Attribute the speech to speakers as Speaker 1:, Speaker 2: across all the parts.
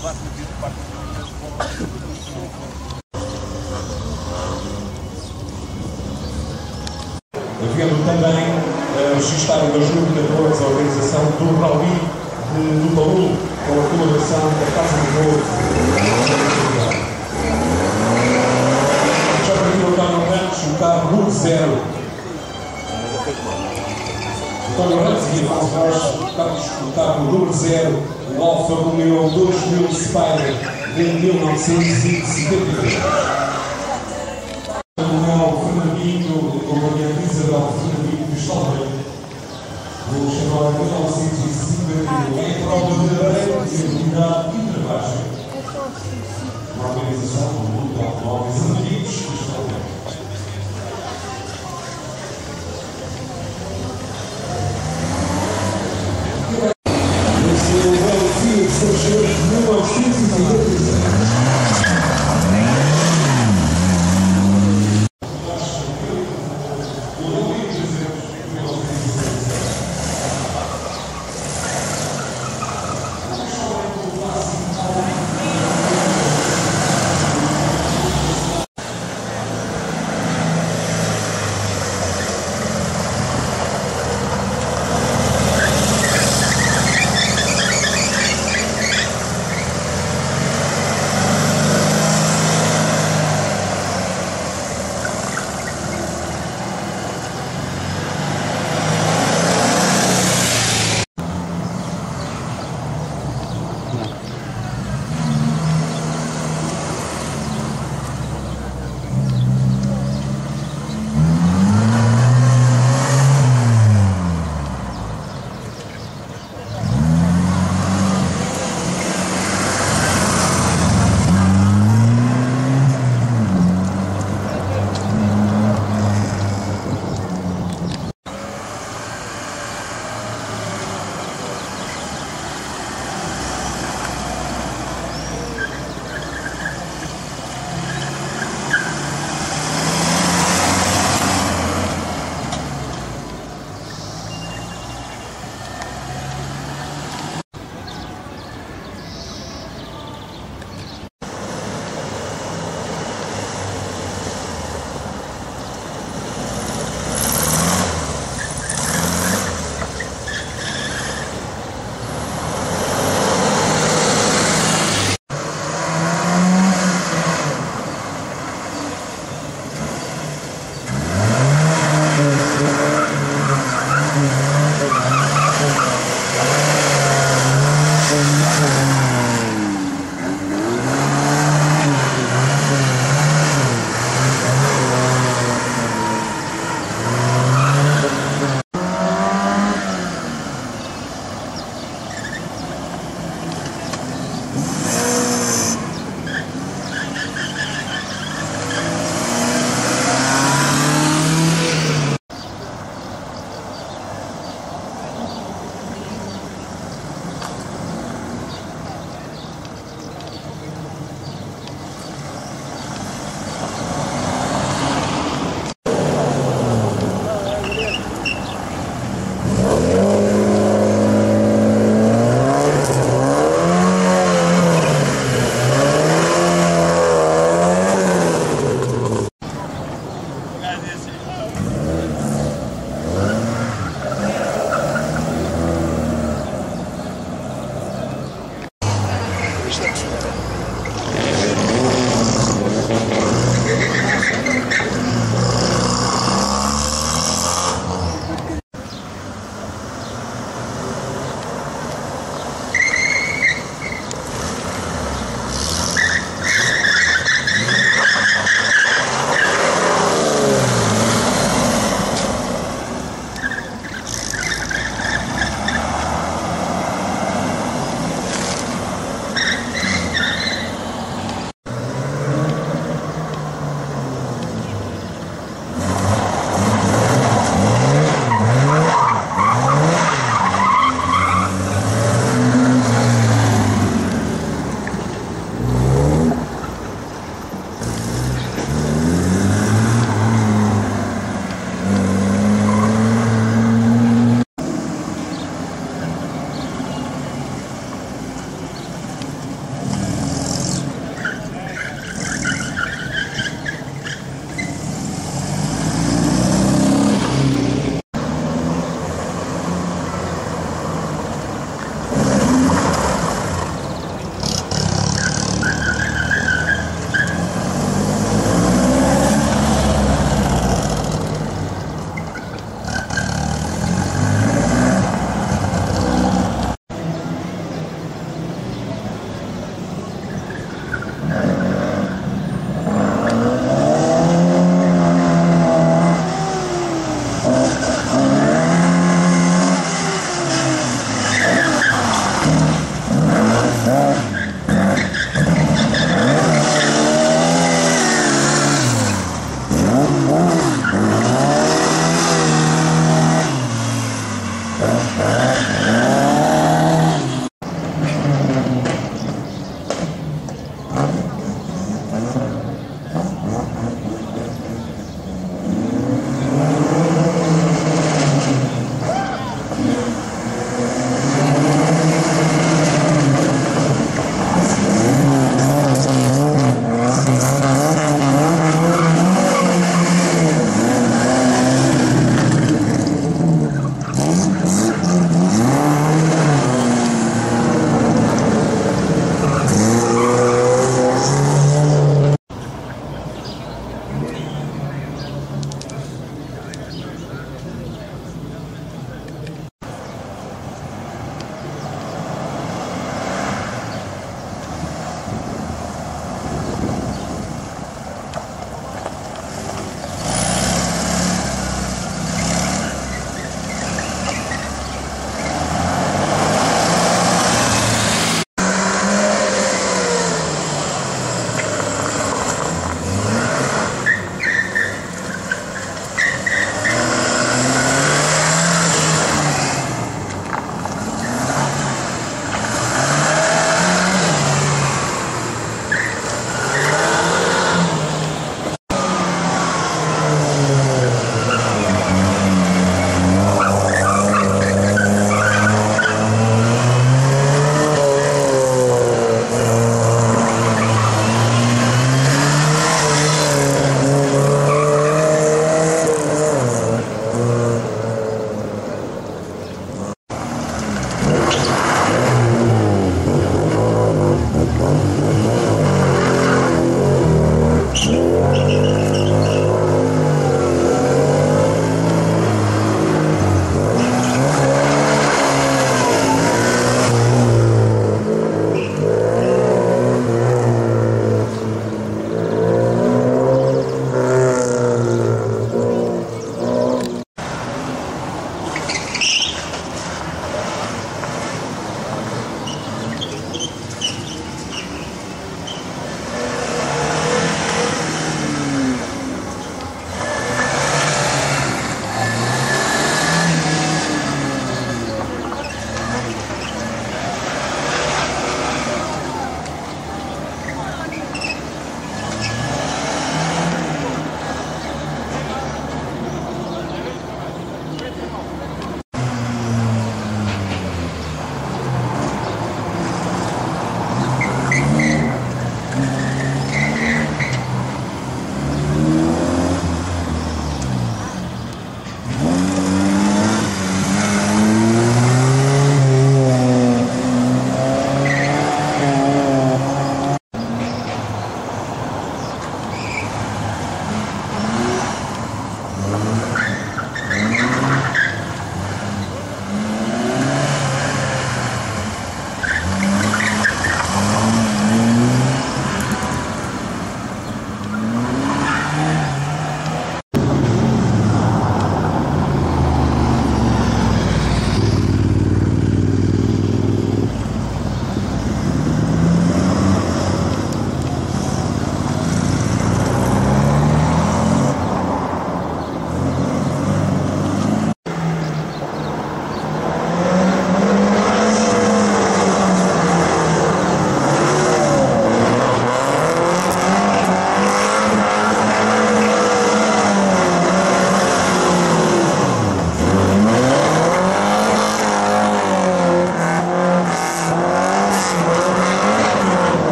Speaker 1: Havendo também uh, registar o ajuda de apoios à organização do Rally de, do Baú, com a colaboração da Casa do Povo. Já o António Rantes, o carro 1 zero. António Rantes e Afonso Rocha, carros, o número 0, o Alfa Romeo 2000 Spider de 1973. O Fernandinho, com a minha Isabel Fernandinho Cristóvão, o chamado 1951, em prova de habilidade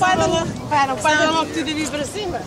Speaker 1: pai dela, para, o pai
Speaker 2: de não podia vir para cima.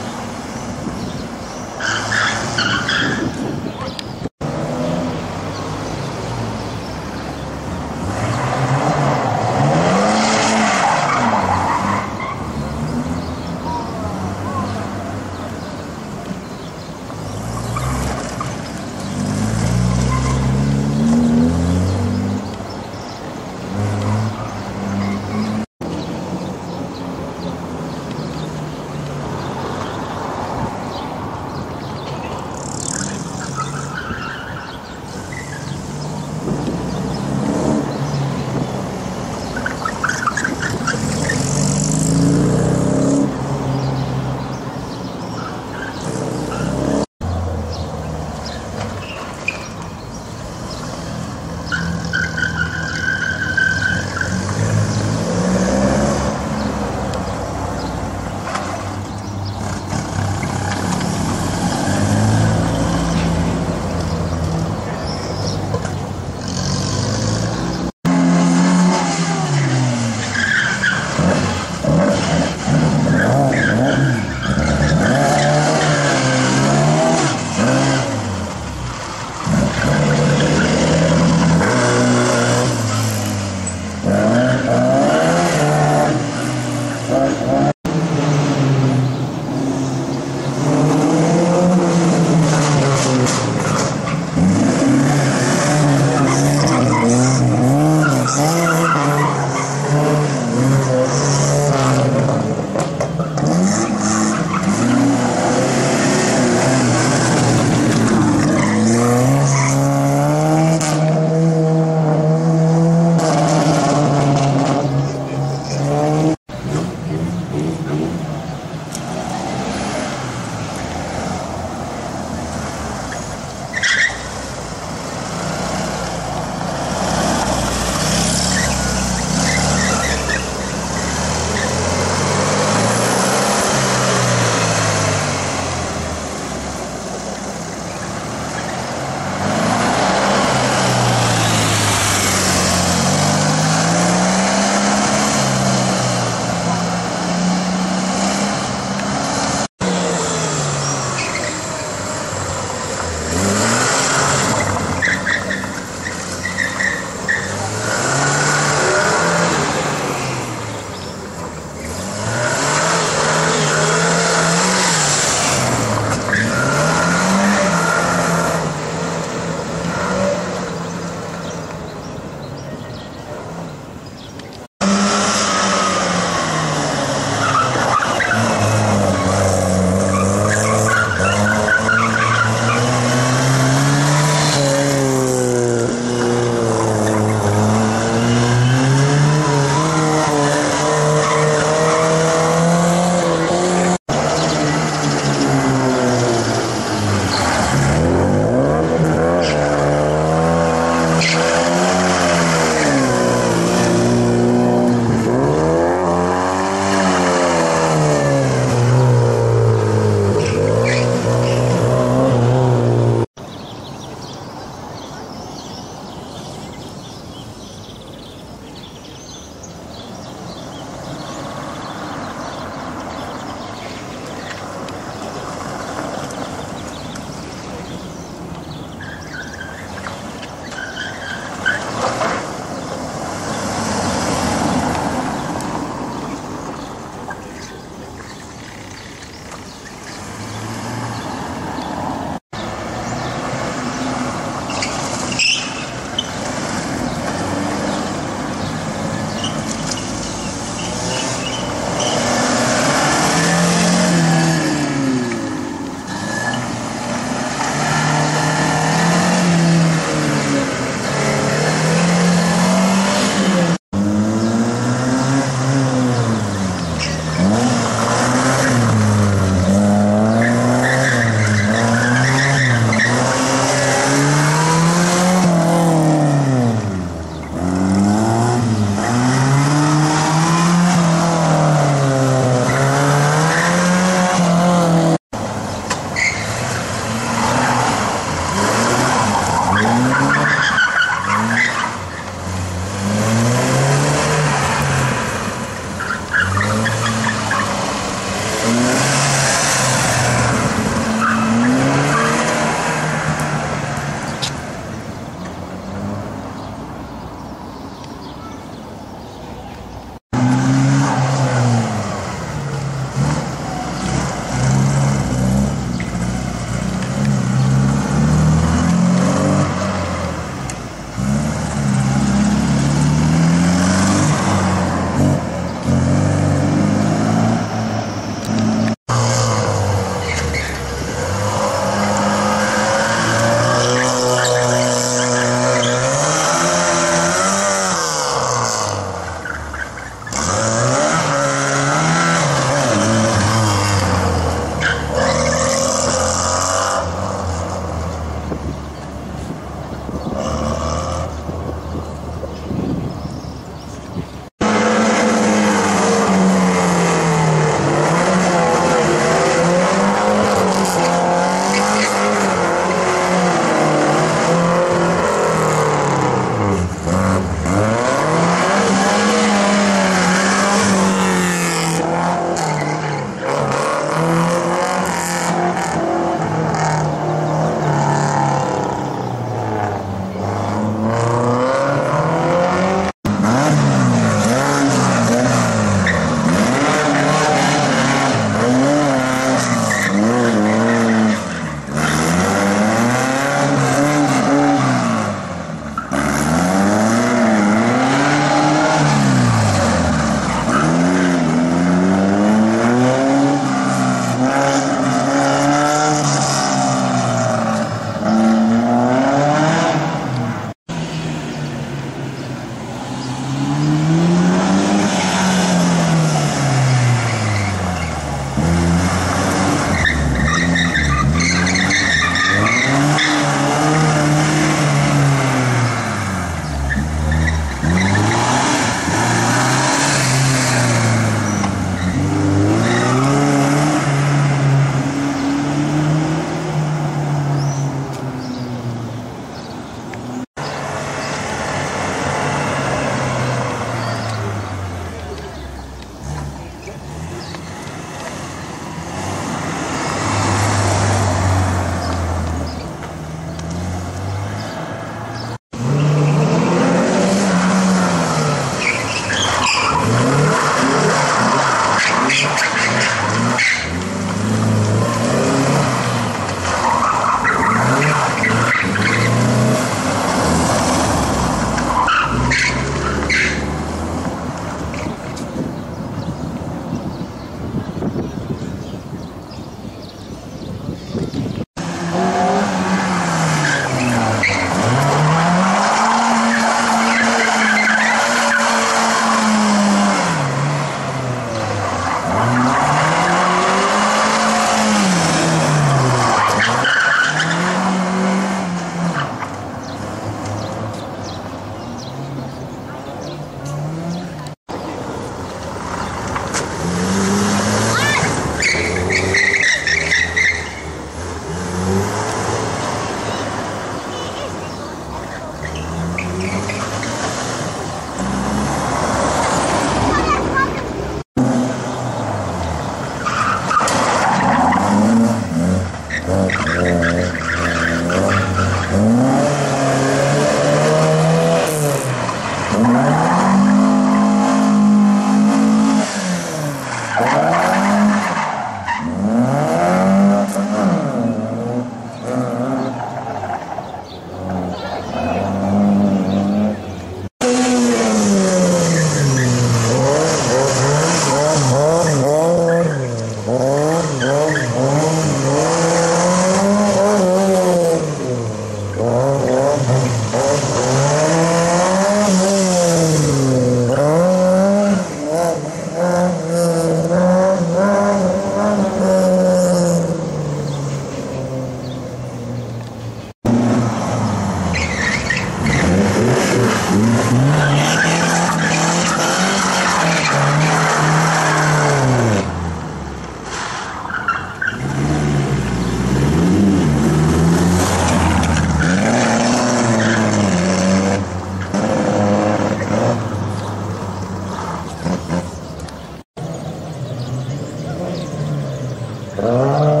Speaker 2: Oh.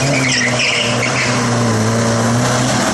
Speaker 3: Thank you.